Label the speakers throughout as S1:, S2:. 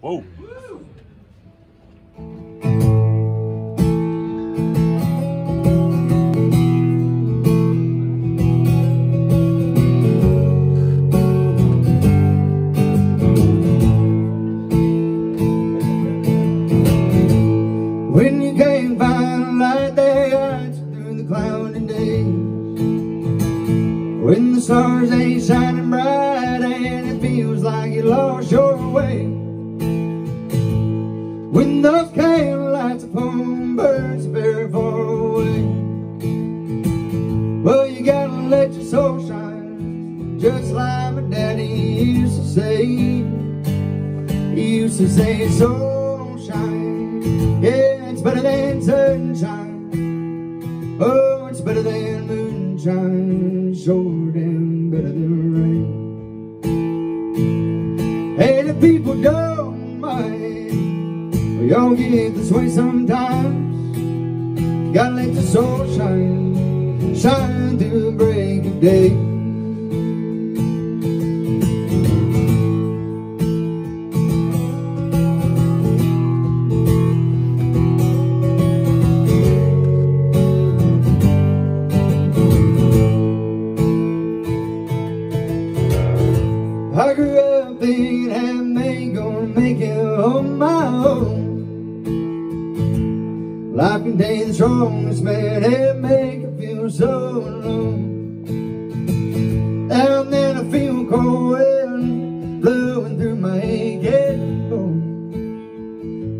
S1: Whoa.
S2: When you find a light there through the cloudy days When the stars ain't shining bright and it feels like you lost your way Well, you gotta let your soul shine Just like my daddy used to say. He used to say, soul shine. Yeah, it's better than sunshine. Oh, it's better than moonshine. Sure damn better than rain. Hey, the people don't mind. Well, Y'all get this way sometimes. You Gotta let your soul shine Through the break of day I grew up thinking I ain't gonna make it on my own. Life contains the strongest man and make feel so alone. And then I feel cold wind blowing through my aching.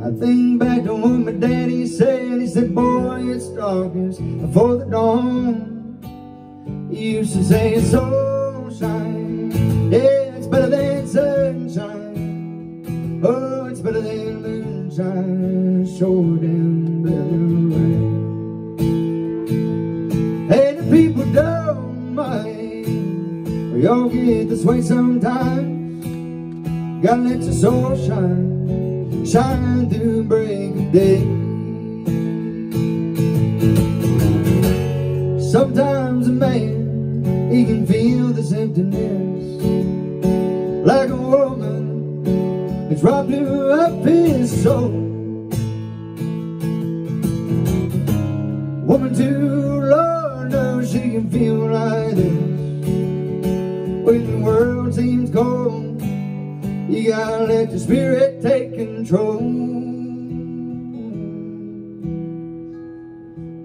S2: I think back to what my daddy said. He said, boy, it's darkest before the dawn. He used to say, soul shine. Yeah, it's better than sunshine. Oh, it's better than moonshine. Sure damn better We all get this way sometimes. Gotta let your soul shine. Shine through break of day. Sometimes a man, he can feel this emptiness Like a woman that's robbed him of his soul Woman too, Lord knows she can feel like this When the world seems cold You gotta let your spirit take control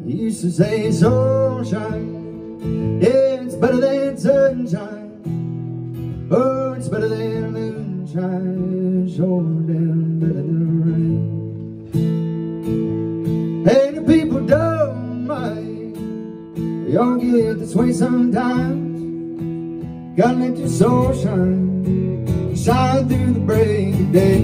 S2: He used to say sunshine, it's better than sunshine. Oh, it's better than moonshine, sure damn better than rain. Hey, the people don't mind, we all get this way sometimes. Gotta let your soul shine, shine through the break of day.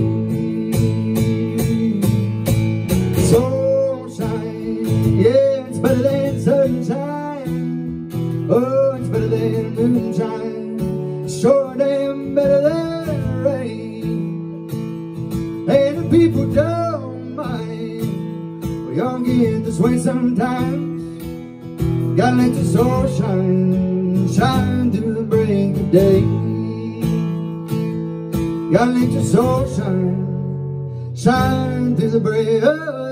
S2: Soul shine, yeah, it's better than sunshine. Oh, it's better than moonshine. Sure damn better than rain. And the people don't mind. We all get this way sometimes. Gotta let your soul shine, shine through the day. Gotta let your soul shine, shine through the day.